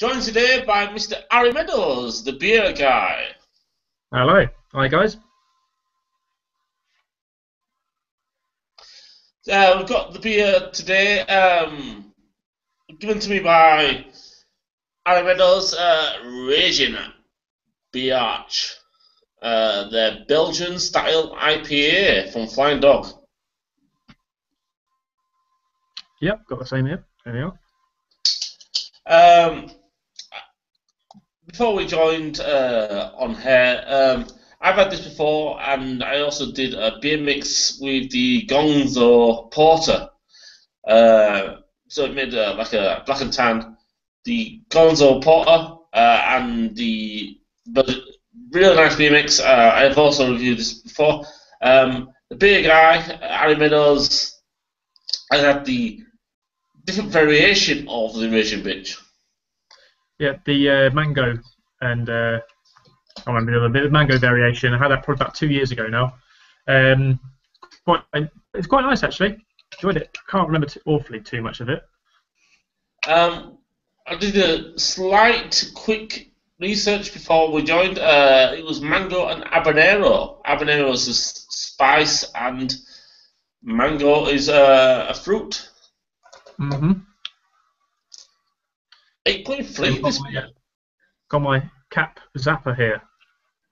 joined today by Mr. Harry Meadows, the beer guy. Hello. Hi, guys. Uh, we've got the beer today, um, given to me by Harry Meadows, uh, Raging Biatch. Uh, the Belgian style IPA from Flying Dog. Yep, got the same here. There we are. Um, before we joined uh, on here, um, I've had this before, and I also did a beer mix with the Gonzo Porter. Uh, so it made uh, like a black and tan, the Gonzo Porter, uh, and the but really nice beer mix. Uh, I've also reviewed this before. Um, the beer guy, Harry Meadows, I had the different variation of the Raging Bitch. Yeah, the uh, mango and uh, I remember the other bit of mango variation. I had that probably about two years ago now. Um, quite, it's quite nice actually. Enjoyed it. Can't remember too, awfully too much of it. Um, I did a slight, quick research before we joined. Uh, it was mango and habanero. Habanero is a spice, and mango is uh, a fruit. Mm-hmm. Eight point three. This got, my, got my cap zapper here,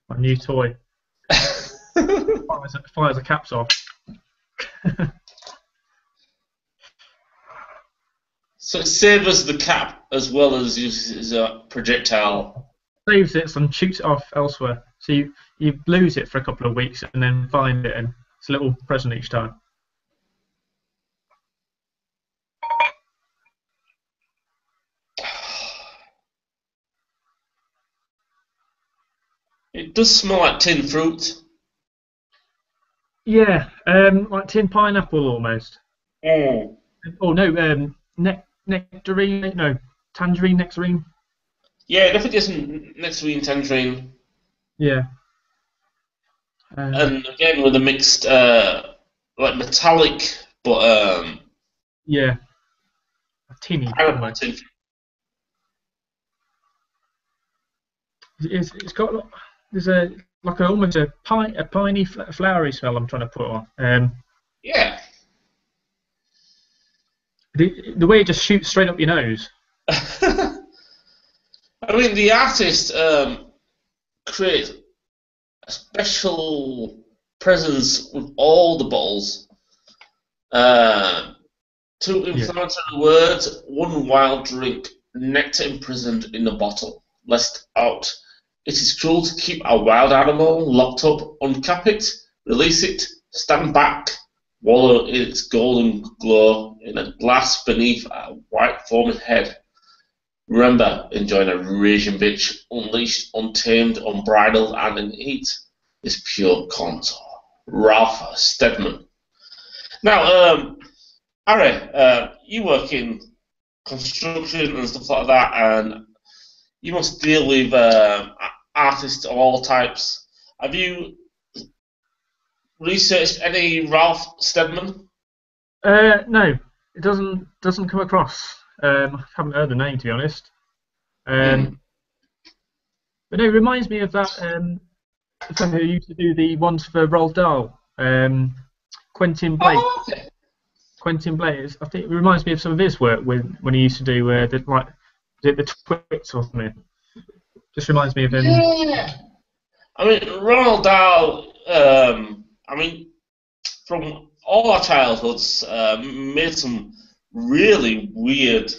my new toy. fires, fires the caps off. so it saves the cap as well as uses a projectile. Saves it and shoots it off elsewhere. So you, you lose it for a couple of weeks and then find it, and it's a little present each time. It does smell like tin fruit. Yeah, um, like tin pineapple almost. Mm. Oh no, um, ne- nectarine, no, tangerine, nectarine. Yeah, definitely isn't nectarine, tangerine. Yeah. Uh, and again with a mixed, uh, like metallic, but um. Yeah. A tinny. tin. It's, it's got there's a like a, almost a pine, a piney flowery smell I'm trying to put on. Um, yeah. The, the way it just shoots straight up your nose. I mean, the artist um, creates a special presence with all the bottles. Uh, two inflammatory yeah. words, one wild drink, nectar imprisoned in a bottle, lest out it is cruel to keep a wild animal locked up, uncap it, release it, stand back, wallow in its golden glow in a glass beneath a white foaming head. Remember, enjoying a raging bitch, unleashed, untamed, unbridled, and in heat, is pure contour. Ralph Steadman. Now, um, uh, you work in construction and stuff like that, and you must deal with uh, artists of all types. Have you researched any Ralph Steadman? Uh, no, it doesn't doesn't come across. Um, I haven't heard the name to be honest. Um, mm. But no, it reminds me of that um, who used to do the ones for Roald Dahl, um, Quentin Blake. Oh, okay. Quentin Blake. I think it reminds me of some of his work when when he used to do uh, the like the twits or something. Just reminds me of him. Yeah. I mean, Ronald Dahl. Um, I mean, from all our childhoods, uh, made some really weird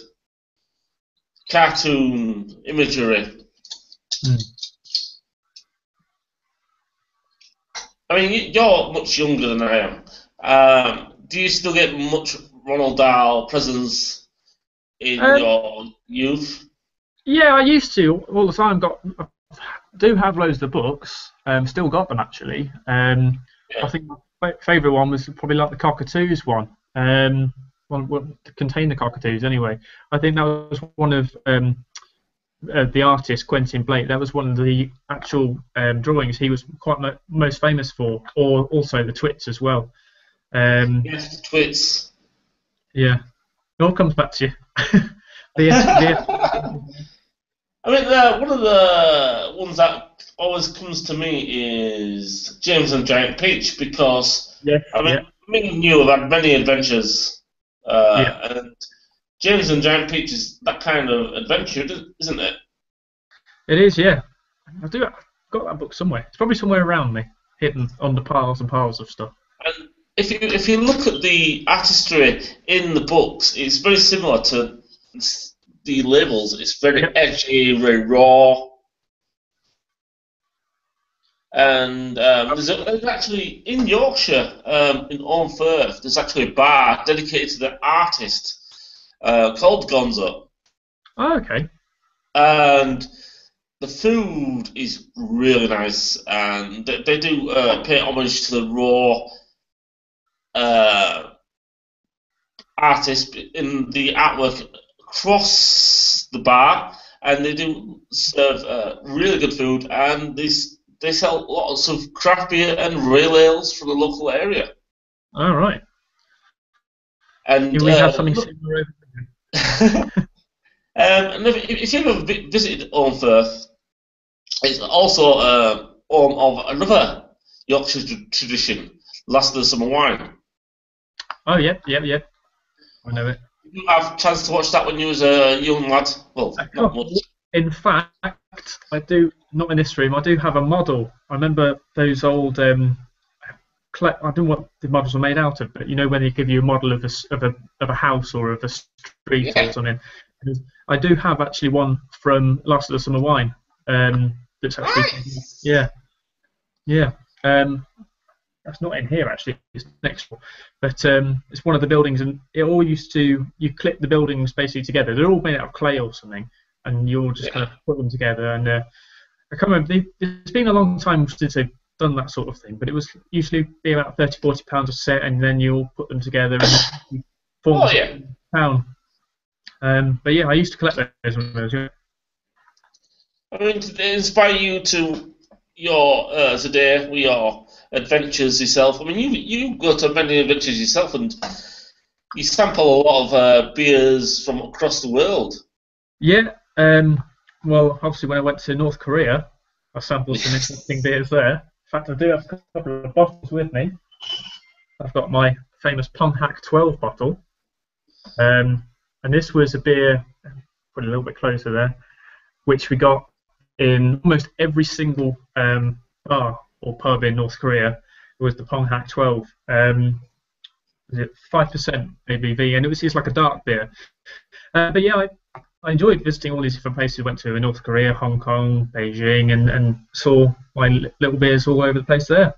cartoon imagery. Mm. I mean, you're much younger than I am. Um, do you still get much Ronald Dahl presence in um, your youth? Yeah, I used to all the time. Got do have loads of books. Um, still got them actually. Um, yeah. I think my favourite one was probably like the Cockatoos one. Um, one, one to contain the Cockatoos anyway. I think that was one of um, uh, the artist Quentin Blake. That was one of the actual um, drawings he was quite mo- most famous for, or also the twits as well. Um, yes, the twits. Yeah, it all comes back to you. The, the I mean, uh, one of the ones that always comes to me is James and Giant Peach because Yeah. I mean, yeah. me and you have had many adventures, uh, Yeah. and James and Giant Peach is that kind of adventure, isn't it? It is, yeah. I do. I've got that book somewhere. It's probably somewhere around me, hidden under piles and piles of stuff. And if you if you look at the artistry in the books, it's very similar to the labels. It's very Yep. edgy, very raw. And um, there's, a, there's actually in Yorkshire, um, in Holmfirth, there's actually a bar dedicated to the artist uh, called Gonzo, Oh, okay. and the food is really nice, and they, they do uh, pay homage to the raw uh, artist in the artwork across the bar, and they do serve uh, really good food, and they they sell lots of craft beer and rail ales from the local area. All right. And we uh, have something similar over um, and if, if you ever vi- visited Holmfirth, it's also uh, home of another Yorkshire tradition, Last of the Summer Wine. Oh, yeah, yeah, yeah. I know it. Did you have a chance to watch that when you was a young lad? Well, not much. In fact, I do not in this room. I do have a model. I remember those old. Um, I don't know what the models were made out of, but you know when they give you a model of a of a of a house or of a street Yeah. or something. I do have actually one from Last of the Summer Wine. Um, that's actually Nice. yeah, yeah. Um, that's not in here actually. It's next door, but um, it's one of the buildings, and it all used to you clip the buildings basically together. They're all made out of clay or something, and you'll just kind of put them together. And uh, I can't remember. they- It's been a long time since they've done that sort of thing, but it was usually be about 30, 40 pounds a set, and then you'll put them together and form Oh, a yeah. town. Um, but yeah, I used to collect those when I was young. I mean, did it inspire you to your uh, today we are adventures yourself? I mean, you you go to many adventures yourself, and you sample a lot of uh, beers from across the world. Yeah. Um, well, obviously, when I went to North Korea, I sampled some interesting beers there. In fact, I do have a couple of bottles with me. I've got my famous Ponghak 12 bottle. Um, and this was a beer, put it a little bit closer there, which we got in almost every single um, bar or pub in North Korea. Was the Ponghak 12. Um, was it 5% ABV? And it was just like a dark beer. Uh, but yeah, I, I enjoyed visiting all these different places. Went to in North Korea, Hong Kong, Beijing, and, and saw my little beers all over the place there.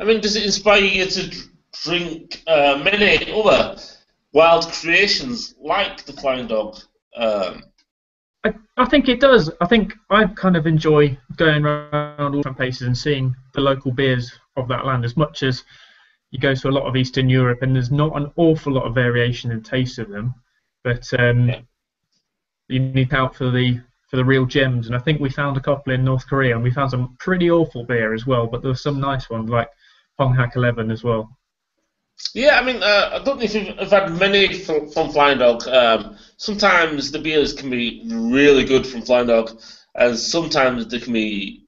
I mean, does it inspire you to drink uh, many other wild creations like the Flying Dog? Um, I, I think it does. I think I kind of enjoy going around all different places and seeing the local beers of that land as much as you go to a lot of Eastern Europe and there's not an awful lot of variation in taste of them, but um, Yeah. you need out for the for the real gems. And I think we found a couple in North Korea and we found some pretty awful beer as well, but there were some nice ones like Ponghak 11 as well. Yeah, I mean, uh, I don't know if you've, have had many from, from Flying Dog. Um, sometimes the beers can be really good from Flying Dog, and sometimes they can be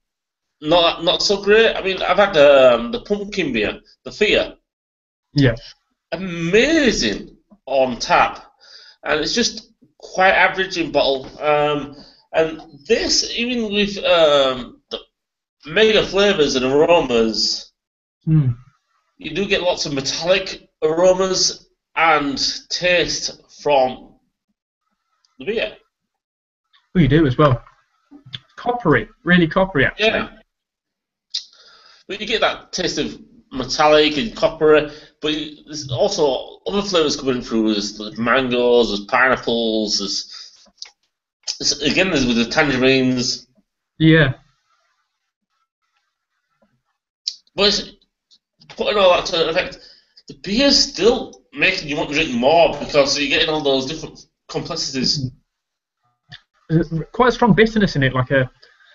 not not so great. I mean, I've had um, the pumpkin beer, the Fear. Yeah. amazing on tap, and it's just quite average in bottle. Um, and this, even with um, the mega flavors and aromas, Hmm. You do get lots of metallic aromas and taste from the beer. Oh, you do as well. Coppery, really coppery actually. Yeah. But you get that taste of metallic and copper, but there's also other flavors coming through. There's, there's mangoes, there's pineapples, there's, there's again there's with the tangerines. Yeah. But it's, putting all that to effect, the beer's still making you want to drink more because you're getting all those different complexities. Quite a strong bitterness in it, like a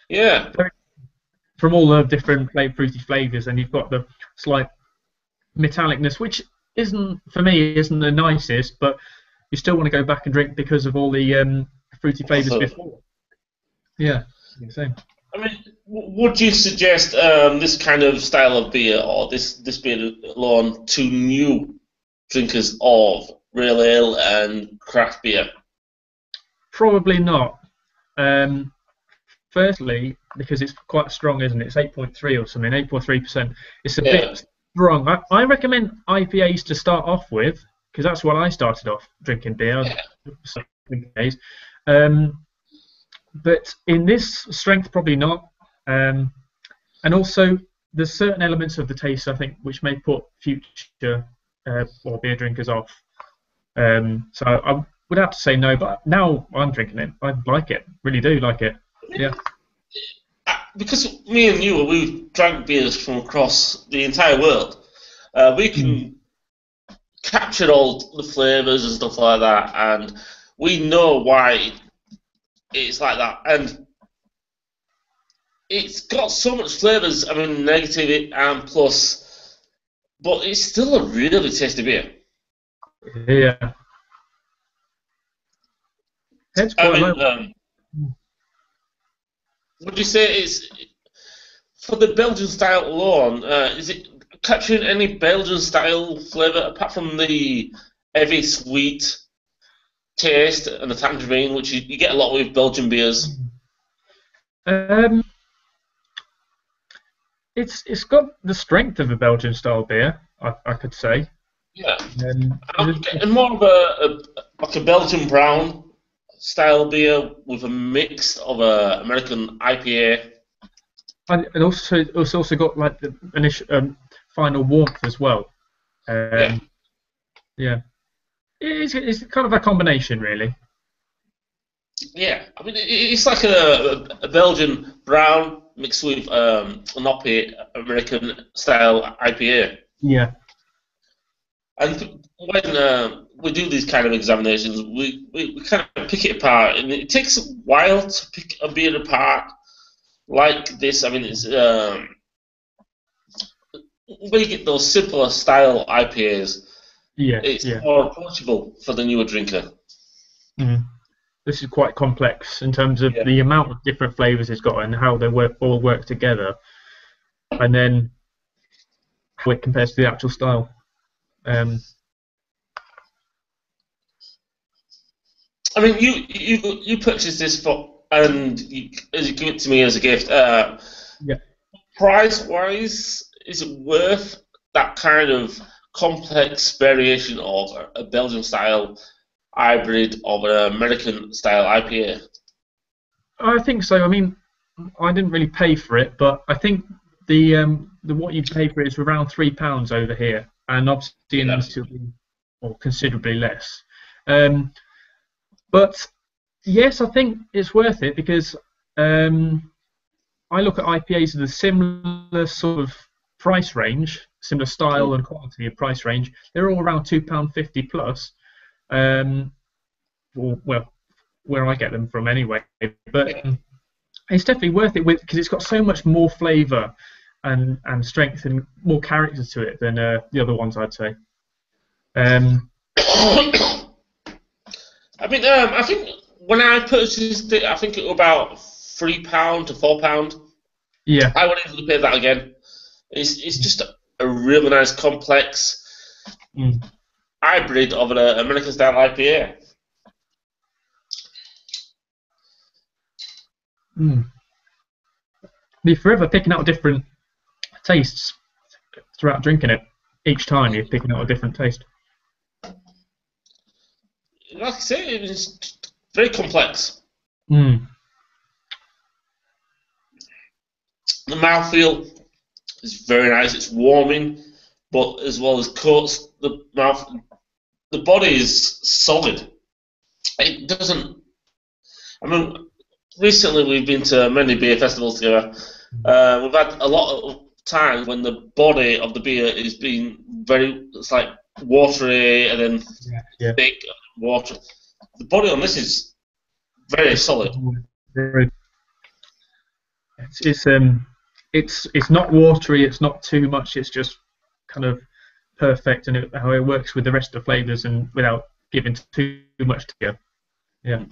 Yeah, from all the different fruity flavors, and you've got the slight metallicness, which isn't for me isn't the nicest, but you still want to go back and drink because of all the um, fruity flavors Also- before. Yeah, same. I mean, would you suggest um, this kind of style of beer or this this beer alone to new drinkers of real ale and craft beer? Probably not. Um, firstly, because it's quite strong, isn't it? It's 8.3 or something, 8.3%. It's a yeah. bit strong. I, I, recommend IPAs to start off with because that's what I started off drinking beer. Yeah. Um, but in this strength, probably not. Um, and also, there's certain elements of the taste I think which may put future uh, or beer drinkers off. Um, so I would have to say no, but now I'm drinking it. I like it, really do like it. Yeah. Because me and you, we've drank beers from across the entire world. Uh, we can mm. capture all the flavours and stuff like that, and we know why it's like that. And it's got so much flavours. I mean, negative and plus, but it's still a really tasty beer. Yeah. That's quite I mean, um, would you say it's for the Belgian style alone? Uh, is it capturing any Belgian style flavour apart from the heavy sweet taste and the tangerine, which you, you get a lot with Belgian beers? Um, it's it's got the strength of a Belgian style beer, I, I could say. Yeah. Um, I'm getting more of a, a, like a Belgian brown style beer with a mix of a American IPA. And, and also it's also got like the initial um, final warmth as well. Um, yeah. Yeah. It's, it's kind of a combination, really. Yeah, I mean it's like a, a Belgian brown mixed with um, an oppy American style IPA. Yeah. And when uh, we do these kind of examinations, we, we, we, kind of pick it apart, and it takes a while to pick a beer apart like this. I mean, it's um, when you get those simpler style IPAs, yeah, it's yeah. more approachable for the newer drinker. Mm this is quite complex in terms of yeah. the amount of different flavors it's got and how they work all work together, and then how it compares to the actual style. Um, I mean, you you you purchased this for and you, you give it to me as a gift. Uh, yeah. Price wise, is it worth that kind of complex variation of a Belgian style hybrid of an American style IPA? I think so. I mean, I didn't really pay for it, but I think the um, the what you pay for it is around three pounds over here, and obviously in yeah. or considerably less. Um, but yes, I think it's worth it because um, I look at IPAs in a similar sort of price range, similar style and quality of price range. They're all around two pound fifty plus, um, or, well, where I get them from anyway. But it's definitely worth it because it's got so much more flavour and and strength and more character to it than uh, the other ones, I'd say. Um, I mean, um, I think when I purchased it, I think it was about three pound to four pound. Yeah. I would easily pay that again. It's it's just a, a really nice complex. Mm hybrid of an American style IPA. Mm. Be forever picking out different tastes throughout drinking it. Each time you're picking out a different taste. Like I say, it's very complex. Mm. The mouthfeel is very nice. It's warming, but as well as coats the mouth the body is solid. It doesn't. I mean, recently we've been to many beer festivals together. Uh, we've had a lot of times when the body of the beer is being very, it's like watery and then yeah, yeah. thick water. The body on this is very solid. Very. It's, it's um, it's it's not watery. It's not too much. It's just kind of perfect and it, how it works with the rest of the flavors and without giving too much to you. Yeah.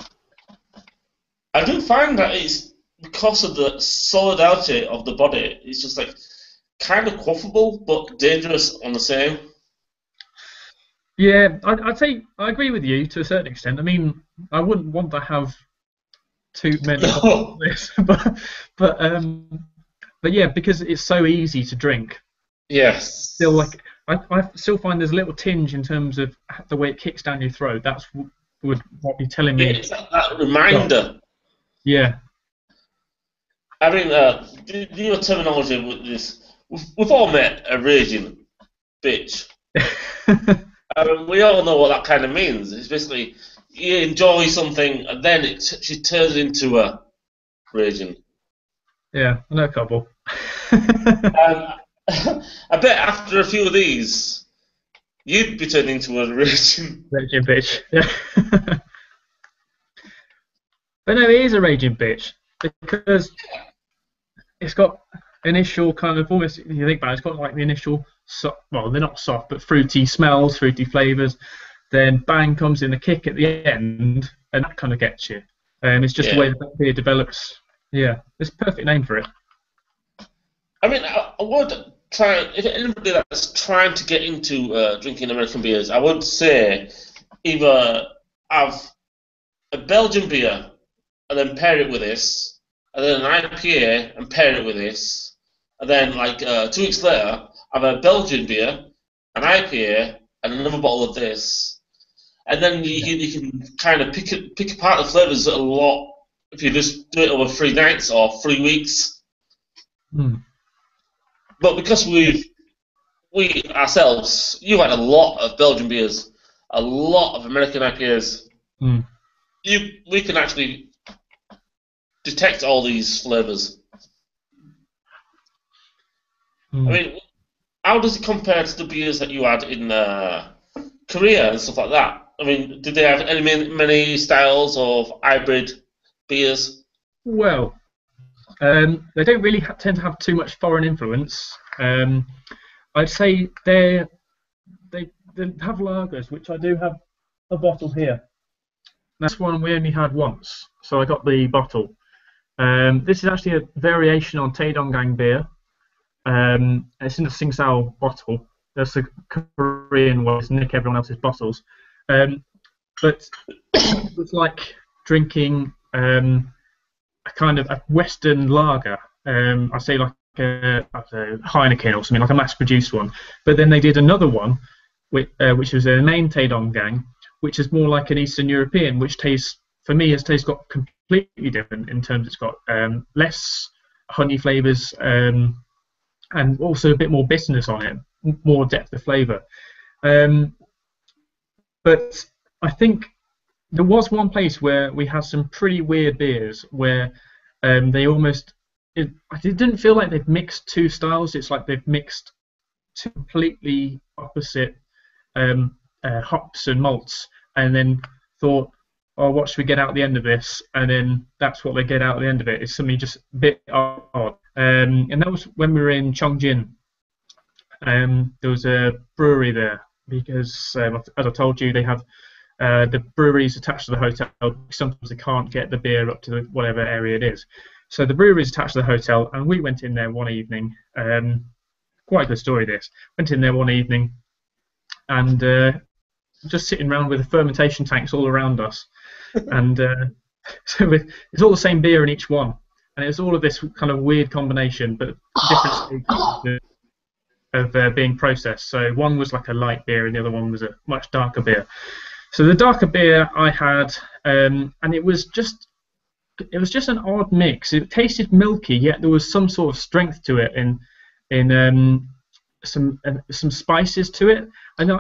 I do find that it's because of the solidarity of the body, it's just like kind of quaffable but dangerous on the same. Yeah, I'd, I'd say I agree with you to a certain extent. I mean, I wouldn't want to have too many No. of this, but but um, but yeah, because it's so easy to drink. Yes. Still, like I, I still find there's a little tinge in terms of the way it kicks down your throat. That's would what be telling me. Yeah, it's that, that reminder. Yeah, I mean, uh, the, the your terminology with this, we've, we've all met a raging bitch. I mean, we all know what that kind of means. It's basically you enjoy something and then it she turns into a raging. yeah, I know a couple. Um, I bet after a few of these, you'd be turned into a raging. Raging bitch. Yeah. but no, it is a raging bitch because it's got initial kind of almost. If you think about it, it's got like the initial, so, well, they're not soft, but fruity smells, fruity flavors. Then bang comes in the kick at the end, and that kind of gets you. And it's just the way that beer develops. Yeah, it's a perfect name for it. I mean, I, I would try. If anybody that's trying to get into uh, drinking American beers, I would say either have a Belgian beer and then pair it with this, and then an IPA and pair it with this, and then like uh, two weeks later have a Belgian beer, an IPA, and another bottle of this, and then you, can you can kind of pick pick apart the flavors a lot if you just do it over three nights or three weeks. Hmm. But because we we ourselves, you had a lot of Belgian beers, a lot of American IPAs. Hmm. You we can actually detect all these flavors. Hmm. I mean, how does it compare to the beers that you had in uh, Korea and stuff like that? I mean, did they have any many styles of hybrid beers? Well, um, they don't really tend to have too much foreign influence. Um, I'd say they they they have lagers, which I do have a bottle here. That's one we only had once, so I got the bottle. Um, this is actually a variation on Taedonggang beer. Um, it's in a Tsingtao bottle. That's a Korean one. It's nick everyone else's bottles. Um, but it's like drinking um, a kind of a Western lager. Um, I say like a, Heineken or something, like a mass-produced one. But then they did another one, which, uh, which was a main Taedonggang, which is more like an Eastern European, which tastes, for me, has tastes got completely different in terms it's got um, less honey flavors um, and also a bit more bitterness on it, more depth of flavor. Um, but I think there was one place where we had some pretty weird beers where um, they almost it, it didn't feel like they've mixed two styles. It's like they've mixed two completely opposite um, uh, hops and malts, and then thought, "Oh, what should we get out the end of this?" And then that's what they get out the end of it. It's something just a bit odd. Um, and that was when we were in Chongjin. Um, there was a brewery there because, um, as I told you, they have uh, the breweries attached to the hotel. Sometimes they can't get the beer up to the, whatever area it is. So the brewery is attached to the hotel, and we went in there one evening. Um, quite a good story. This went in there one evening, and uh, just sitting around with the fermentation tanks all around us, and uh, so it's all the same beer in each one, and it's all of this kind of weird combination, but different stages of, of uh, being processed. So one was like a light beer, and the other one was a much darker beer. So the darker beer I had, um, and it was just it was just an odd mix. It tasted milky, yet there was some sort of strength to it, in in um, some uh, some spices to it. And I,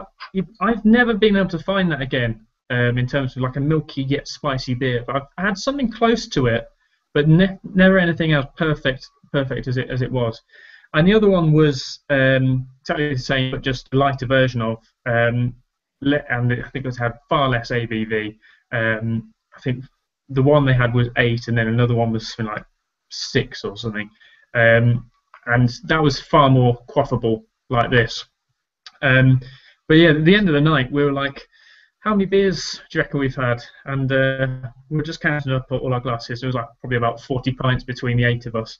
I've never been able to find that again um, in terms of like a milky yet spicy beer. But I've had something close to it, but ne- never anything else perfect perfect as it as it was. And the other one was um, exactly the same, but just a lighter version of. Um, and I think it had far less ABV. Um, I think the one they had was eight, and then another one was something like six or something. Um, and that was far more quaffable like this. Um, but yeah, at the end of the night, we were like how many beers do you reckon we've had? And uh, we were just counting up all our glasses. There was like probably about 40 pints between the eight of us,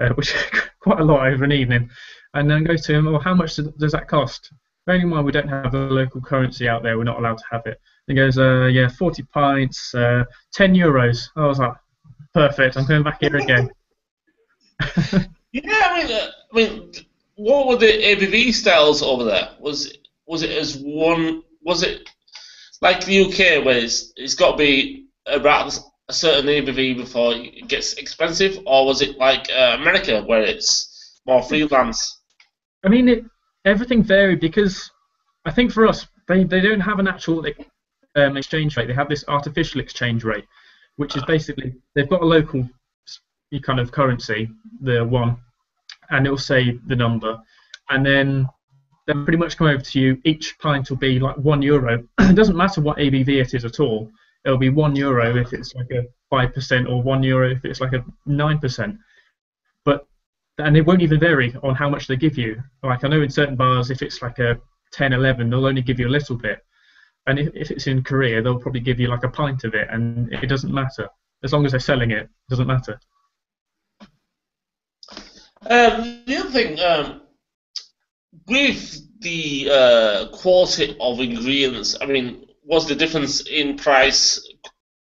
uh, which is quite a lot over an evening. And then go to him, well, how much does that cost? Bearing in mind we don't have the local currency out there, we're not allowed to have it. He goes, uh, yeah, 40 pints, uh, 10 euros. I was like, perfect, I'm going back here again. yeah, I mean, uh, I mean, what were the ABV styles over there? Was was it as one? Was it like the UK where it's it's got to be about a certain ABV before it gets expensive, or was it like uh, America where it's more freelance? I mean, it, everything varied because I think for us they, they don't have an actual um, exchange rate. They have this artificial exchange rate, which is basically they've got a local kind of currency, the one, and it'll say the number, and then they'll pretty much come over to you. Each pint will be like one euro. it doesn't matter what ABV it is at all. It'll be one euro if it's like a five percent, or one euro if it's like a nine percent. And it won't even vary on how much they give you. Like I know in certain bars, if it's like a 10, 11, they'll only give you a little bit. And if, if it's in Korea, they'll probably give you like a pint of it, and it doesn't matter as long as they're selling it. It doesn't matter. Um, the other thing, um, with the uh, quality of ingredients, I mean, was the difference in price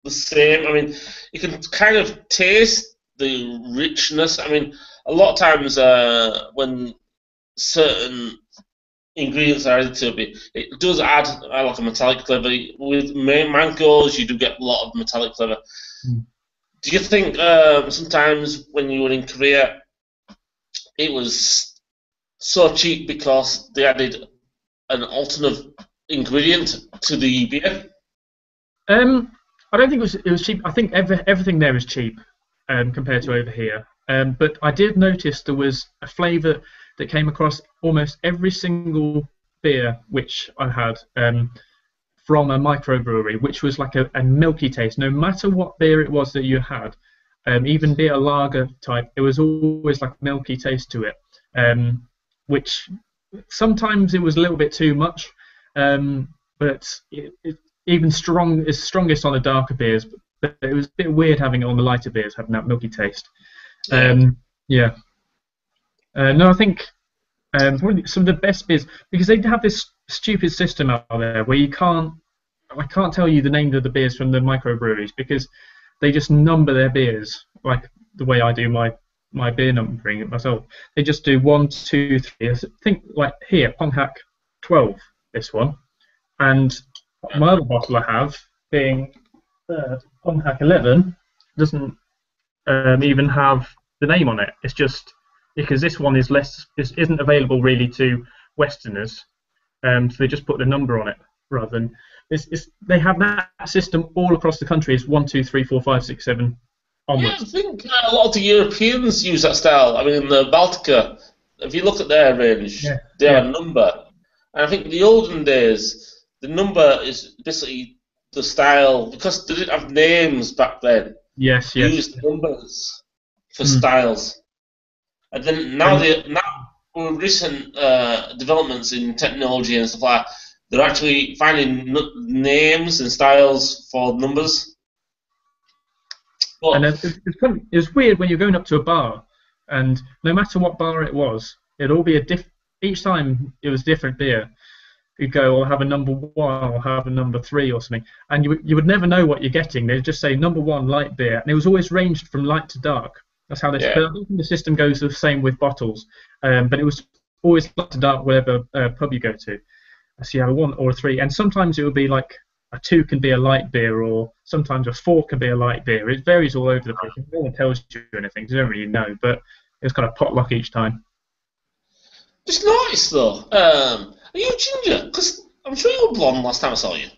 the same? I mean, you can kind of taste the richness. I mean, a lot of times uh, when certain ingredients are added to it, it does add uh, like a metallic flavour. With mangoes, you do get a lot of metallic flavour. Mm. Do you think uh, sometimes when you were in Korea, it was so cheap because they added an alternate ingredient to the beer? Um, I don't think it was it was cheap. I think every, everything there is cheap um, compared to over here. Um, but I did notice there was a flavour that came across almost every single beer which I had um, from a microbrewery, which was like a, a, milky taste. No matter what beer it was that you had, um, even beer lager type, it was always like milky taste to it, um, which sometimes it was a little bit too much, um, but it, it, even strong is strongest on the darker beers. But it was a bit weird having it on the lighter beers, having that milky taste. Um, yeah. Uh, no, I think um, some of the best beers because they have this stupid system out there where you can't. I can't tell you the name of the beers from the microbreweries because they just number their beers like the way I do my my beer numbering myself. They just do one, two, three. I think like here, Ponghak 12, this one, and my other bottle I have being uh, Ponghak 11 doesn't um, even have the name on it. It's just because this one is less is, isn't available really to Westerners, um, so they just put the number on it rather than it's, it's, they have that system all across the country. Is one, two, three, four, five, six, seven onwards. Yeah, I think a lot of the Europeans use that style. I mean, in the Baltika, if you look at their range, yeah. they have yeah. a number, and I think in the olden days, the number is basically the style because they didn't have names back then. Yes, yes. Used numbers for mm. styles. And then now the now with recent uh, developments in technology and stuff like that, they're actually finding n- names and styles for numbers. But, and it's, it's, it's, weird when you're going up to a bar, and no matter what bar it was, it'd all be a diff. Each time it was different beer. You'd go, I'll have a number one, I'll have a number three, or something, and you you would never know what you're getting. They'd just say number one light beer, and it was always ranged from light to dark. That's how they yeah. spell. The system goes the same with bottles, um, but it was always light to dark whatever uh, pub you go to. So you have a one or a three, and sometimes it would be like a two can be a light beer, or sometimes a four can be a light beer. It varies all over the place. No one tells you anything. You don't really know, but it's kind of potluck each time. Just nice though, um, are you ginger? Because I'm sure you were blonde last time I saw you.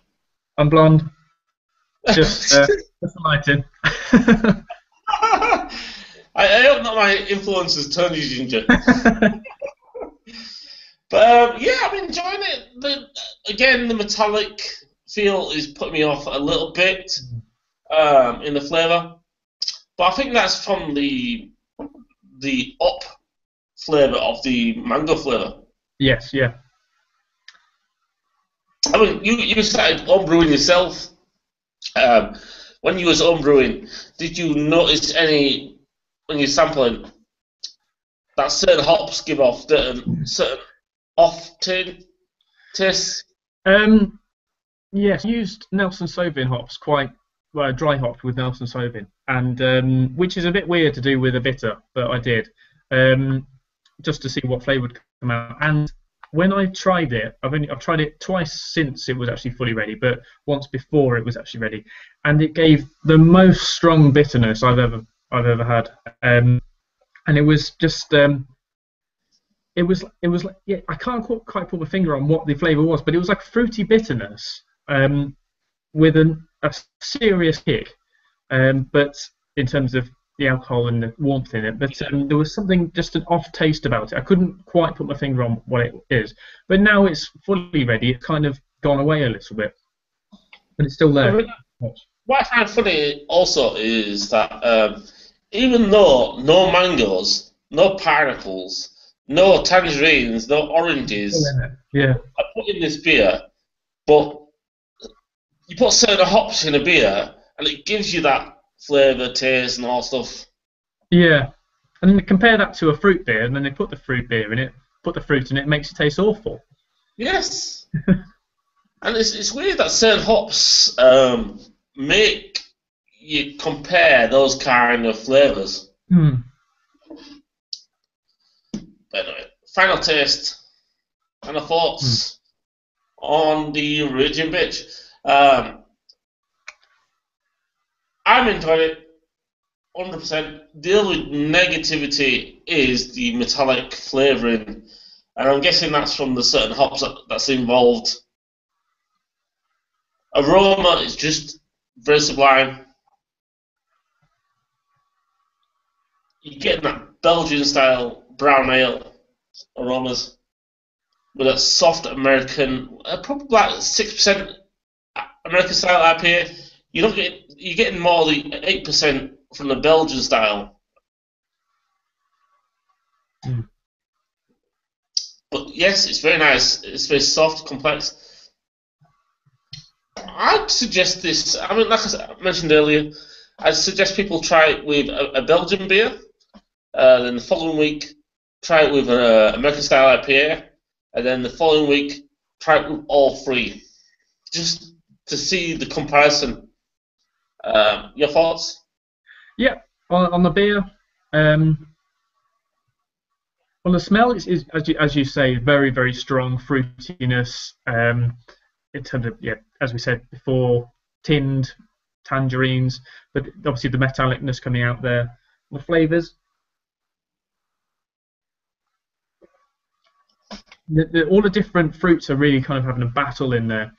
I'm blonde. Just, uh, just lighting. I, I hope not my influences turn you ginger. but um, yeah, I'm enjoying it. The, again, the metallic feel is putting me off a little bit um, in the flavour, but I think that's from the the up flavour of the mango flavour. Yes, yeah. I mean, you you started homebrewing yourself. Um, when you was homebrewing, did you notice any when you're sampling that certain hops give off certain certain off taste? Um, yes, used Nelson Sauvin hops quite well, dry hopped with Nelson Sauvin, and um, which is a bit weird to do with a bitter, but I did um, just to see what flavour would come out. And when I tried it, I've only I've tried it twice since it was actually fully ready, but once before it was actually ready, and it gave the most strong bitterness I've ever I've ever had. Um, and it was just um, it was it was like yeah, I can't quite put my finger on what the flavour was, but it was like fruity bitterness um, with an, a serious kick. Um, but in terms of the alcohol and the warmth in it, but um, there was something just an off taste about it. I couldn't quite put my finger on what it is, but now it's fully ready. It's kind of gone away a little bit, but it's still there. What I find funny also is that um, even though no mangoes, no pineapples, no tangerines, no oranges, yeah, I put in this beer, but you put certain hops in a beer, and it gives you that flavour, taste, and all stuff. Yeah, and compare that to a fruit beer, and then they put the fruit beer in it, put the fruit in it, it makes it taste awful. Yes. and it's, it's weird that certain hops um, make you compare those kind of flavours. Hmm. But anyway, final taste, final thoughts hmm. on the Raging Bitch. Um, I'm enjoying it 100%. The only negativity is the metallic flavouring, and I'm guessing that's from the certain hops that, that's involved. Aroma is just very sublime. You're getting that Belgian style brown ale aromas with a soft American, uh, probably six percent American style IPA. You don't get you're getting more than eight percent from the Belgian style. Mm. But yes, it's very nice. It's very soft, complex. I'd suggest this. I mean, like I mentioned earlier, I'd suggest people try it with a, a Belgian beer. Uh, then the following week, try it with an uh, American style IPA, and then the following week, try it with all three, just to see the comparison. Um, your thoughts? Yeah, on, on the beer. Um, well, the smell is, is, as you as you say, very very strong fruitiness. Um, in terms of yeah, as we said before, tinned tangerines, but obviously the metallicness coming out there. The flavors, the, the, all the different fruits are really kind of having a battle in there.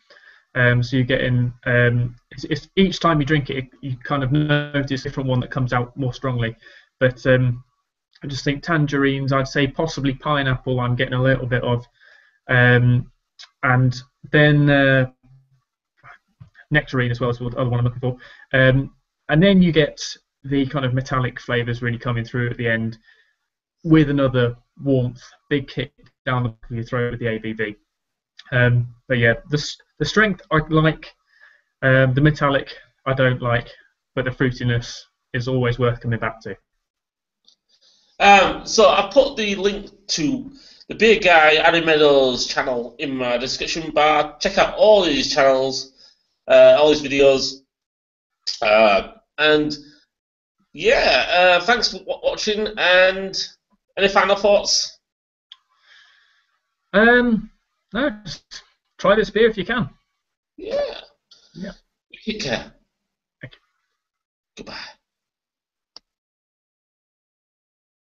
Um, so you're getting um, it's, it's, each time you drink it, you kind of notice a different one that comes out more strongly. But um, I just think tangerines, I'd say possibly pineapple. I'm getting a little bit of, um, and then uh, nectarine as well as the other one I'm looking for. Um, and then you get the kind of metallic flavors really coming through at the end with another warmth, big kick down the throat with the ABV. Um, but yeah, the the strength I like, um, the metallic I don't like, but the fruitiness is always worth coming back to. Um, so I put the link to the Beer Guy Adam Meadows channel in my description bar. Check out all these channels, uh, all these videos, uh, and yeah, uh, thanks for watching. And any final thoughts? Um, no, just try this beer if you can. Yeah. Yeah. Thank you. Goodbye.